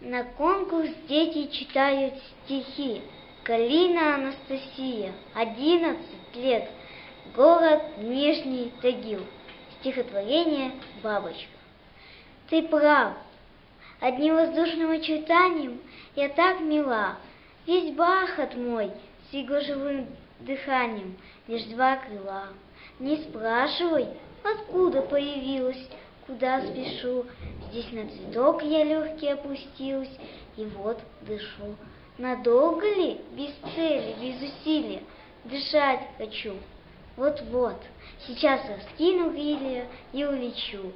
На конкурс дети читают стихи. Калина Анастасия, одиннадцать лет, город Нижний Тагил. Стихотворение «Бабочка». Ты прав. Одним воздушным очертанием я так мила. Весь бархат мой с его живым дыханием лишь два крыла. Не спрашивай, откуда появилась, куда спешу. Здесь на цветок я легкий опустилась, и вот дышу. Надолго ли, без цели, без усилия, дышать хочу? Вот-вот, сейчас раскину крылья и улечу.